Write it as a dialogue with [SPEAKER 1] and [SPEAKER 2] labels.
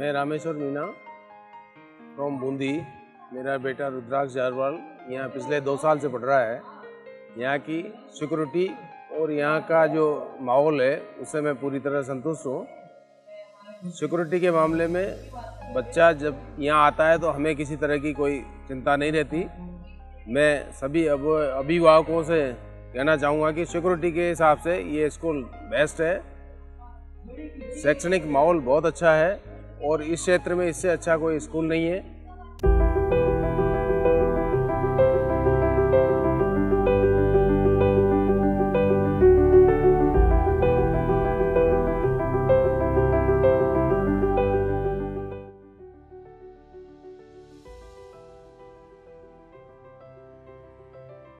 [SPEAKER 1] मैं रामेश्वर मीना फ्रॉम बूंदी। मेरा बेटा रुद्राक्ष जारवाल यहाँ पिछले दो साल से पढ़ रहा है। यहाँ की सिक्योरिटी और यहाँ का जो माहौल है उससे मैं पूरी तरह संतुष्ट हूँ। सिक्योरिटी के मामले में बच्चा जब यहाँ आता है तो हमें किसी तरह की कोई चिंता नहीं रहती। मैं सभी अब अभिभावकों से कहना चाहूँगा कि सिक्योरिटी के हिसाब से ये स्कूल बेस्ट है। शैक्षणिक माहौल बहुत अच्छा है। और इस क्षेत्र में इससे अच्छा कोई स्कूल नहीं है।